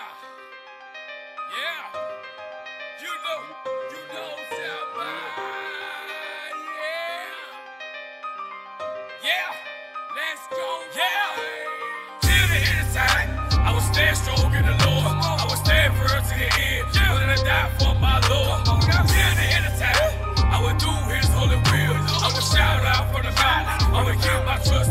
Yeah. Yeah. You know, you know somebody. Yeah. Yeah. Let's go. Yeah. Till the end of time, I will stand strong in the Lord. I will stand firm to the end. Willing to die for my Lord. Till the end of time, I will do his holy will. I will shout out from the mountains. I will give my trust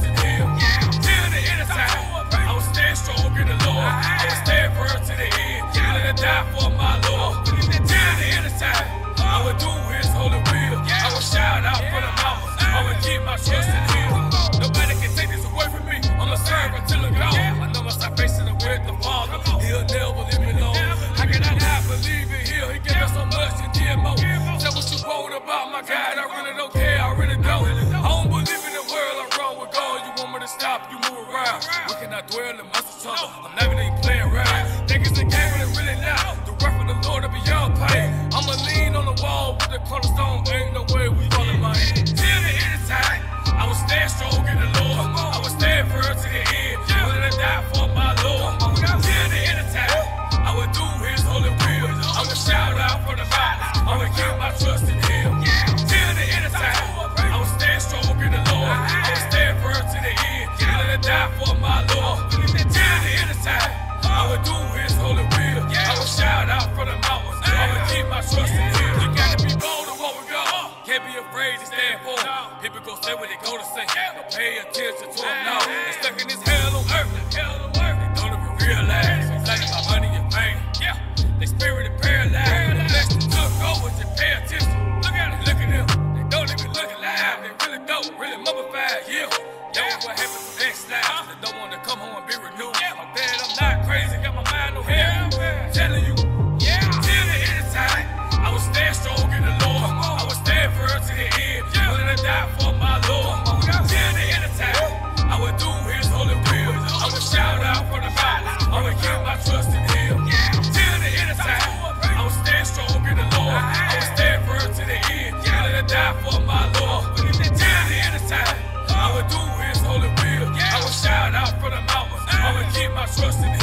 keep my trust in him. Nobody can take this away from me. I'm a serve until I'm gone. I know my salvation is with the Father. He'll never leave me alone. How can I not believe in him? He gave us so much and did more. Tell what you want about my God. I really don't care. I really don't. I don't believe in the world. I'm wrong with God. You want me to stop? You move around. We cannot dwell in my trouble. I'm never even playing around. Think it's a game, but it really not. The work of the Lord will be your pain. I'ma lean on the wall with the cornerstone. Ain't no way we trust. You gotta be bold in what we go. Can't be afraid to stand for. People go say what they go to say, but pay attention to them now. They stuck in this hell on earth. Hell on earth. They don't even realize. Like my money and fame. Yeah. They spirit and paralyzed. The best that took over. Just pay attention. Look at them. Look at them. They don't even look alive. They really don't. Really mummified. Yeah. Yo, what happened to next lives? They don't want to come home and be renewed. Trust in Him.